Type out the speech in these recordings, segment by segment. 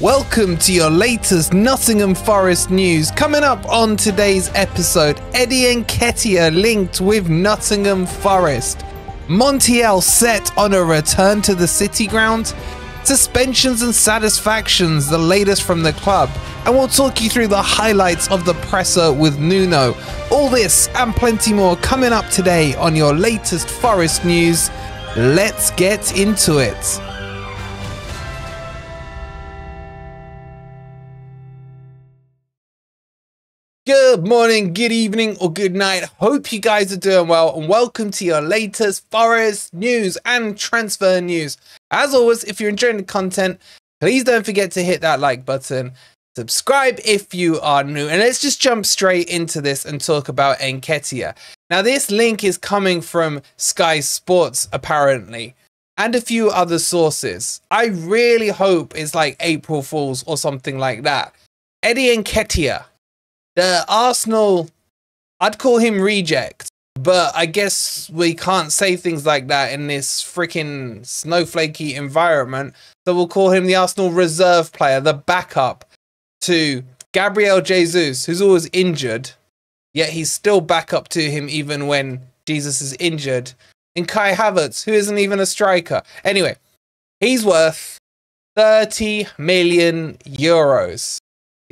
Welcome to your latest Nottingham Forest news. Coming up on today's episode, Eddie Nketiah linked with Nottingham Forest. Montiel set on a return to the City ground. Suspensions and satisfactions, the latest from the club. And we'll talk you through the highlights of the presser with Nuno. All this and plenty more coming up today on your latest Forest news. Let's get into it. Good morning, good evening, or good night. Hope you guys are doing well, and welcome to your latest Forest news and transfer news. As always, if you're enjoying the content, please don't forget to hit that like button, subscribe if you are new, and let's just jump straight into this and talk about Nketiah. Now, this link is coming from Sky Sports, apparently, and a few other sources. I really hope it's like April Fools or something like that. Eddie Nketiah the Arsenal, I'd call him reject, but I guess we can't say things like that in this freaking snowflakey environment. So we'll call him the Arsenal reserve player, the backup to Gabriel Jesus, who's always injured, yet he's still backup to him even when Jesus is injured. And Kai Havertz, who isn't even a striker. Anyway, he's worth 30 million euros.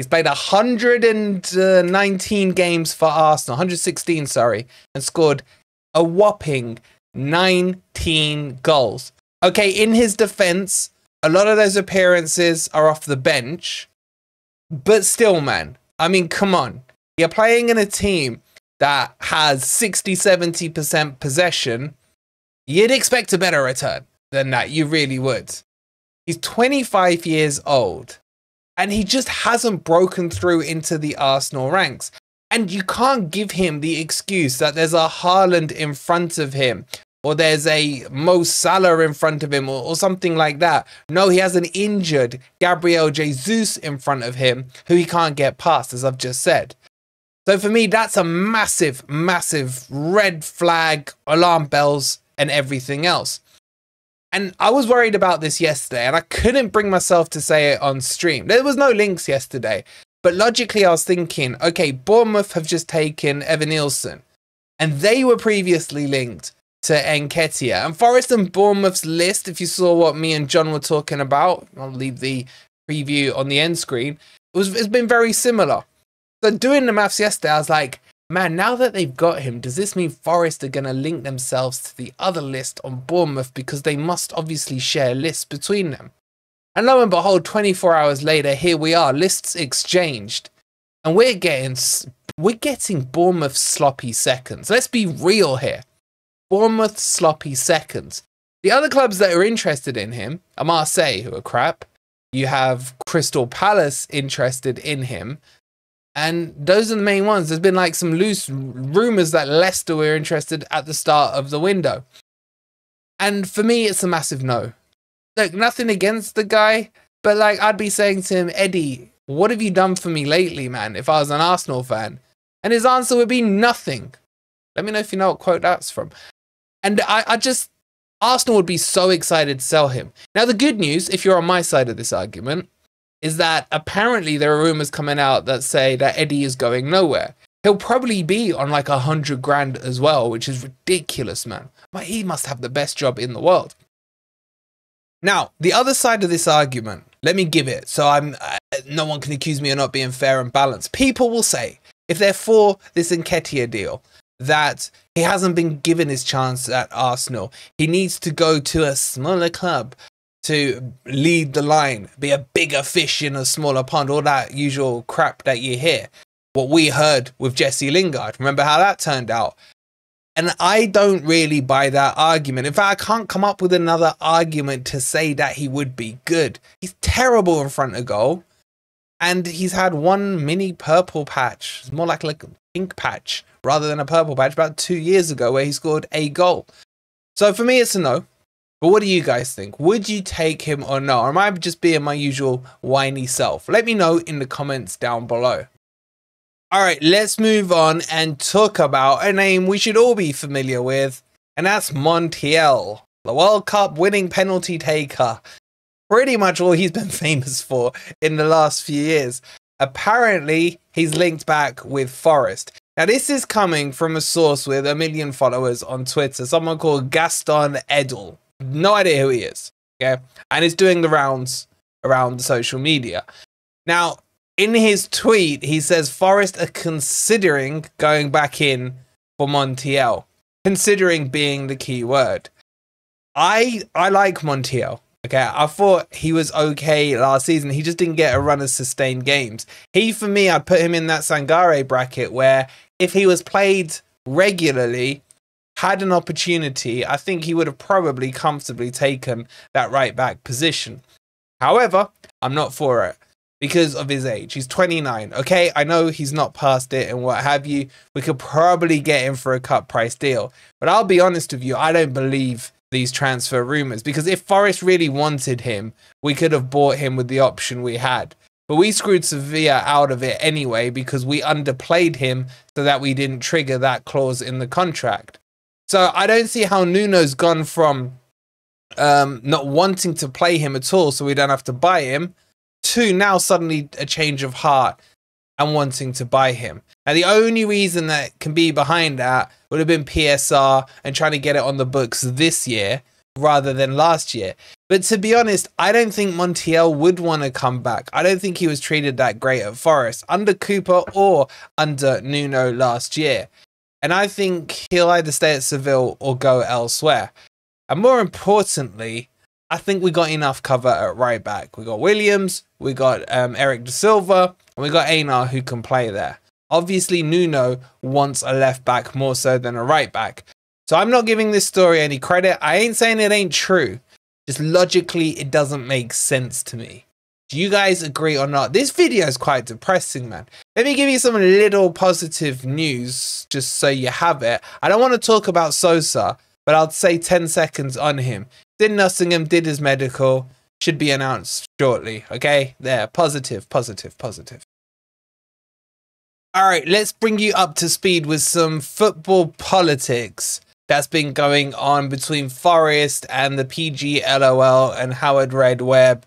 He's played 119 games for Arsenal, 116, sorry, and scored a whopping 19 goals. Okay, in his defense, a lot of those appearances are off the bench, but still, man, I mean, come on. You're playing in a team that has 60 70% possession. You'd expect a better return than that. You really would. He's 25 years old and he just hasn't broken through into the Arsenal ranks. And you can't give him the excuse that there's a Haaland in front of him or there's a Mo Salah in front of him or, or, something like that. No, he has an injured Gabriel Jesus in front of him who he can't get past, as I've just said. So for me, that's a massive, massive red flag, alarm bells, and everything else. And I was worried about this yesterday and I couldn't bring myself to say it on stream. There was no links yesterday, but logically I was thinking, okay, Bournemouth have just taken Evanilson and they were previously linked to Nketiah. And Forest and Bournemouth's list, if you saw what me and John were talking about, I'll leave the preview on the end screen, it was, it's been very similar. So doing the maths yesterday, I was like, Man, now that they've got him, does this mean Forest are going to link themselves to the other list on Bournemouth because they must obviously share lists between them? And lo and behold, 24 hours later, here we are, lists exchanged. And we're getting we're getting Bournemouth sloppy seconds. Let's be real here. Bournemouth sloppy seconds. The other clubs that are interested in him are Marseille, who are crap. You have Crystal Palace interested in him. And those are the main ones. There's been like some loose rumors that Leicester were interested at the start of the window. And for me, it's a massive no. Look, nothing against the guy, but like I'd be saying to him, Eddie, what have you done for me lately, man, if I was an Arsenal fan? And his answer would be nothing. Let me know if you know what quote that's from. And I, I just, Arsenal would be so excited to sell him. Now, the good news, if you're on my side of this argument, is that apparently there are rumors coming out that say that Eddie is going nowhere. He'll probably be on like a hundred grand as well, which is ridiculous, man. But he must have the best job in the world. Now, the other side of this argument, let me give it so I'm uh, no one can accuse me of not being fair and balanced. People will say, if they're for this Nketiah deal, that he hasn't been given his chance at Arsenal. He needs to go to a smaller club to lead the line, be a bigger fish in a smaller pond, all that usual crap that you hear. What we heard with Jesse Lingard. Remember how that turned out? And I don't really buy that argument. In fact, I can't come up with another argument to say that he would be good. He's terrible in front of goal. And he's had one mini purple patch. It's more like, like a pink patch rather than a purple patch about two years ago where he scored a goal. So for me, it's a no. But what do you guys think? Would you take him or not? Or am I just being my usual whiny self? Let me know in the comments down below. Alright, let's move on and talk about a name we should all be familiar with, and that's Montiel, the World Cup winning penalty taker. pretty much all he's been famous for in the last few years. Apparently, he's linked back with Forest. Now, this is coming from a source with a million followers on Twitter, someone called Gaston Edul. No idea who he is. Okay. And he's doing the rounds around the social media. Now, in his tweet, he says Forest are considering going back in for Montiel, considering being the key word. I I like Montiel. Okay, I thought he was okay last season. He just didn't get a run of sustained games. He, for me, I'd put him in that Sangare bracket where if he was played regularly, had an opportunity, I think he would have probably comfortably taken that right back position. However, I'm not for it because of his age. He's 29. Okay, I know he's not past it and what have you. We could probably get him for a cut price deal. But I'll be honest with you, I don't believe these transfer rumors because if Forest really wanted him, we could have bought him with the option we had. But we screwed Sevilla out of it anyway because we underplayed him so that we didn't trigger that clause in the contract. So I don't see how Nuno's gone from um, not wanting to play him at all so we don't have to buy him to now suddenly a change of heart and wanting to buy him. And the only reason that can be behind that would have been PSR and trying to get it on the books this year rather than last year. But to be honest, I don't think Montiel would want to come back. I don't think he was treated that great at Forest under Cooper or under Nuno last year. And I think he'll either stay at Seville or go elsewhere. And more importantly, I think we got enough cover at right back. We got Williams, we got um, Eric Da Silva, and we got Aina who can play there. Obviously, Nuno wants a left back more so than a right back. So I'm not giving this story any credit. I ain't saying it ain't true. Just logically, it doesn't make sense to me. Do you guys agree or not? This video is quite depressing, man. Let me give you some little positive news just so you have it. I don't want to talk about Sosa, but I'll say 10 seconds on him. Did Nottingham, did his medical, should be announced shortly. Okay, there, positive, positive, positive. All right, let's bring you up to speed with some football politics that's been going on between Forest and the PGLOL and Howard Red Webb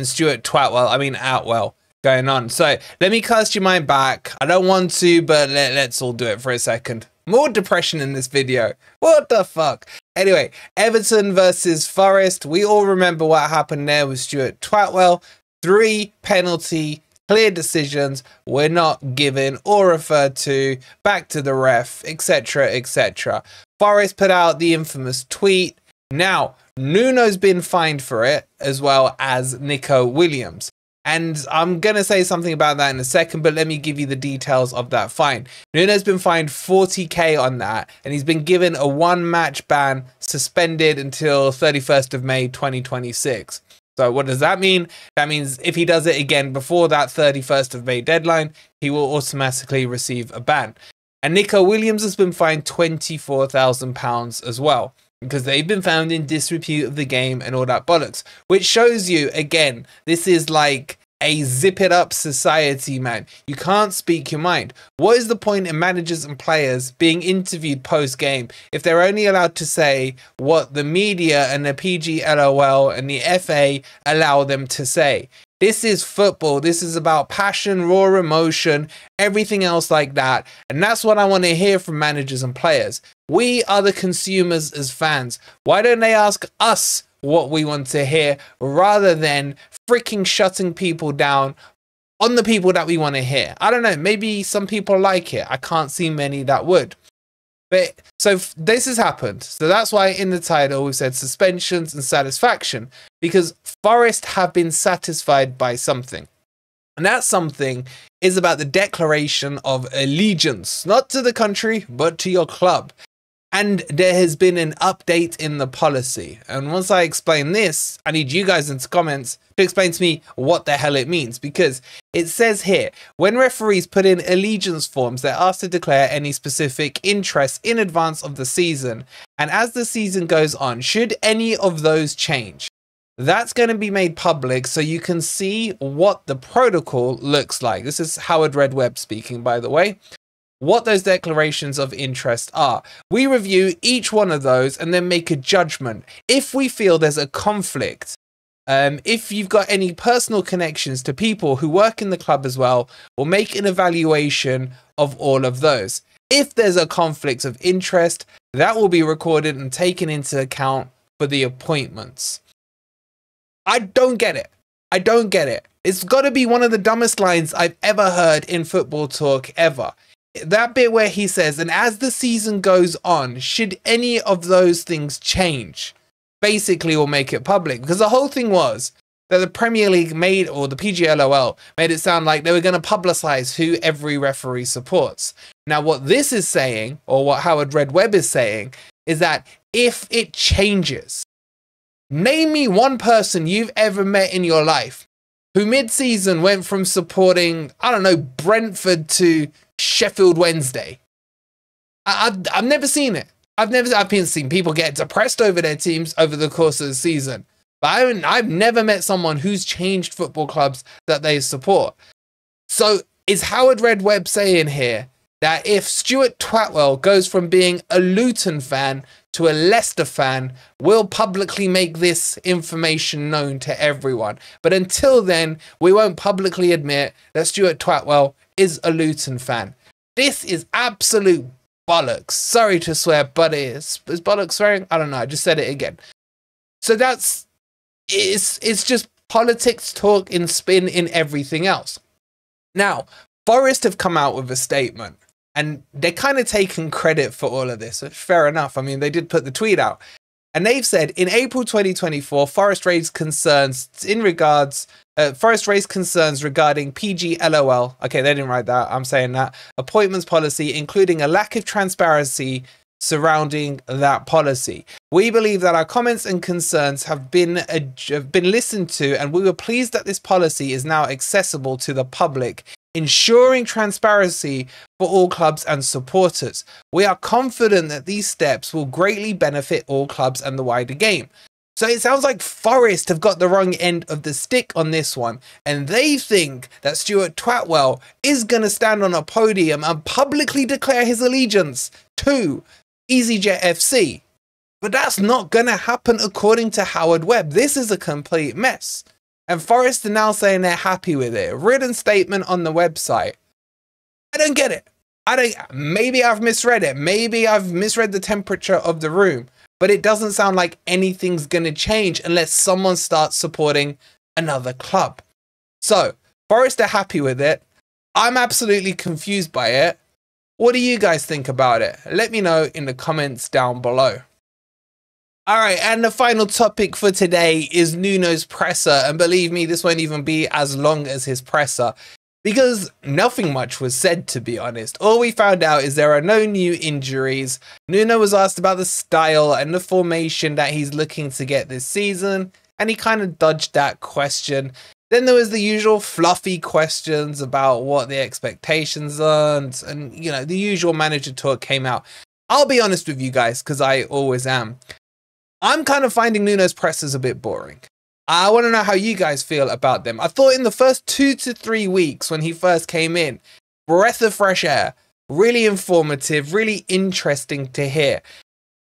and Stuart Twatwell, I mean Attwell, going on. So let me cast your mind back. I don't want to, but let, let's all do it for a second. More depression in this video. What the fuck? Anyway, Everton versus Forest. We all remember what happened there with Stuart Twatwell. Three penalty clear decisions were not given or referred to, back to the ref, etc. etc. Forest put out the infamous tweet. Now, Nuno's been fined for it, as well as Neco Williams. And I'm going to say something about that in a second, but let me give you the details of that fine. Nuno's been fined 40k on that, and he's been given a one match ban suspended until 31st of May 2026. So, what does that mean? That means if he does it again before that 31st of May deadline, he will automatically receive a ban. And Neco Williams has been fined £24,000 as well because they've been found in disrepute of the game and all that bollocks. Which shows you, again, this is like a zip it up society, man. You can't speak your mind. What is the point in managers and players being interviewed post game if they're only allowed to say what the media and the PGLOL and the FA allow them to say? This is football. This is about passion, raw emotion, everything else like that. And that's what I want to hear from managers and players. We are the consumers as fans. Why don't they ask us what we want to hear rather than freaking shutting people down on the people that we want to hear? I don't know. Maybe some people like it. I can't see many that would. But so this has happened. So that's why in the title we said suspensions and satisfaction because Forest have been satisfied by something. And that something is about the declaration of allegiance, not to the country, but to your club. And there has been an update in the policy. And once I explain this, I need you guys in the comments to explain to me what the hell it means. Because it says here when referees put in allegiance forms, they're asked to declare any specific interests in advance of the season. And as the season goes on, should any of those change, that's going to be made public so you can see what the protocol looks like. This is Howard Red Webb speaking, by the way what those declarations of interest are. We review each one of those and then make a judgment. If we feel there's a conflict Um, if you've got any personal connections to people who work in the club as well, we'll make an evaluation of all of those. If there's a conflict of interest, that will be recorded and taken into account for the appointments. I don't get it. I don't get it. It's got to be one of the dumbest lines I've ever heard in football talk ever. That bit where he says, and as the season goes on, should any of those things change, basically will make it public. Because the whole thing was that the Premier League made, or the PGLOL, made it sound like they were going to publicize who every referee supports. Now, what this is saying, or what Howard Red Webb is saying, is that if it changes, name me one person you've ever met in your life who mid-season went from supporting, I don't know, Brentford to Sheffield Wednesday. I, have I've never seen it. I've never I've been seen people get depressed over their teams over the course of the season. But I haven't, I've never met someone who's changed football clubs that they support. So is Howard Red Webb saying here that if Stuart Twatwell goes from being a Luton fan to a Leicester fan, we'll publicly make this information known to everyone. But until then, we won't publicly admit that Stuart Twatwell is a Luton fan. This is absolute bollocks. Sorry to swear, but it is. Is bollocks swearing? I don't know. I just said it again. So that's it's it's just politics talk in spin in everything else. Now, Forest have come out with a statement and they're kind of taking credit for all of this. Fair enough. I mean, they did put the tweet out. And they've said in April 2024, Forest raised concerns in regards, uh, Forest raised concerns regarding PGLOL. Okay, they didn't write that. I'm saying that. Appointments policy, including a lack of transparency surrounding that policy. We believe that our comments and concerns have been uh, have been listened to and we were pleased that this policy is now accessible to the public ensuring transparency for all clubs and supporters. We are confident that these steps will greatly benefit all clubs and the wider game. So it sounds like Forest have got the wrong end of the stick on this one, and they think that Stuart Twatwell is going to stand on a podium and publicly declare his allegiance to EasyJet FC. But that's not going to happen according to Howard Webb. This is a complete mess. And Forest are now saying they're happy with it. Written statement on the website. I don't get it. I don't maybe I've misread it. Maybe I've misread the temperature of the room. But it doesn't sound like anything's gonna change unless someone starts supporting another club. So Forest are happy with it. I'm absolutely confused by it. What do you guys think about it? Let me know in the comments down below. All right, and the final topic for today is Nuno's presser. And believe me, this won't even be as long as his presser because nothing much was said, to be honest. All we found out is there are no new injuries. Nuno was asked about the style and the formation that he's looking to get this season, and he kind of dodged that question. Then there was the usual fluffy questions about what the expectations are, and, and you know, the usual manager talk came out. I'll be honest with you guys, because I always am. I'm kind of finding Nuno's presses a bit boring. I want to know how you guys feel about them. I thought in the first two to three weeks when he first came in, breath of fresh air, really informative, really interesting to hear.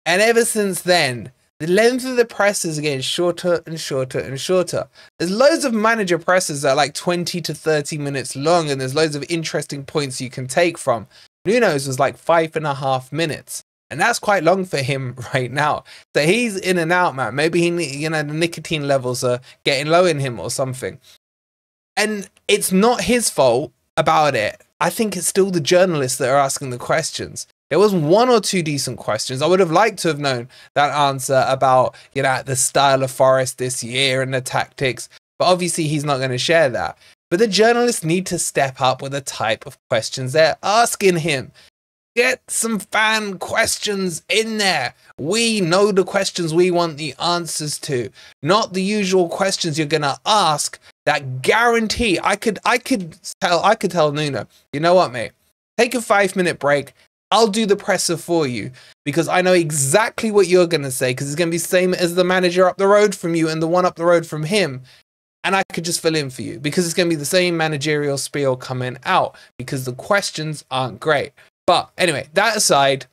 And ever since then, the length of the presses is getting shorter and shorter and shorter. There's loads of manager presses that are like 20 to 30 minutes long, and there's loads of interesting points you can take from. Nuno's was like five and a half minutes. And that's quite long for him right now. So he's in and out, man. Maybe he, you know, the nicotine levels are getting low in him or something. And it's not his fault about it. I think it's still the journalists that are asking the questions. There was one or two decent questions. I would have liked to have known that answer about, you know, the style of Forest this year and the tactics. But obviously, he's not going to share that. But the journalists need to step up with the type of questions they're asking him. Get some fan questions in there. We know the questions we want the answers to, not the usual questions you're gonna ask that guarantee. I could, I could tell, I could tell Nuno, you know what, mate? Take a five minute break. I'll do the presser for you because I know exactly what you're gonna say because it's gonna be same as the manager up the road from you and the one up the road from him and I could just fill in for you because it's going to be the same managerial spiel coming out because the questions aren't great. But anyway, that aside,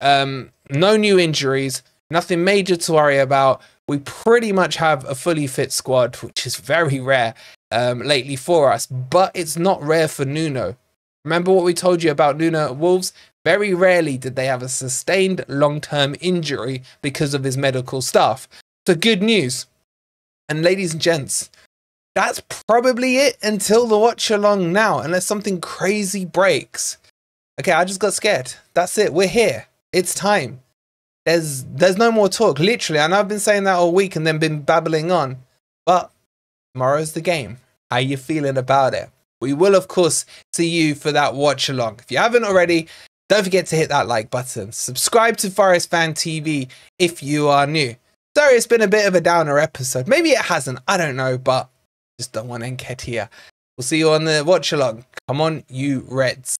um, no new injuries, nothing major to worry about. we pretty much have a fully fit squad, which is very rare um, lately for us, but it's not rare for Nuno. Remember what we told you about Nuno at Wolves? Very rarely did they have a sustained long term injury because of his medical staff. So, good news. And, ladies and gents, that's probably it until the watch along now, unless something crazy breaks. Okay, I just got scared. That's it. We're here. It's time. There's there's no more talk. Literally, I know I've been saying that all week and then been babbling on. But tomorrow's the game. How are you feeling about it? We will of course see you for that watch along. If you haven't already, don't forget to hit that like button. Subscribe to Forest Fan TV if you are new. Sorry, it's been a bit of a downer episode. Maybe it hasn't. I don't know, but just don't want to end here. We'll see you on the watch along. Come on, you Reds.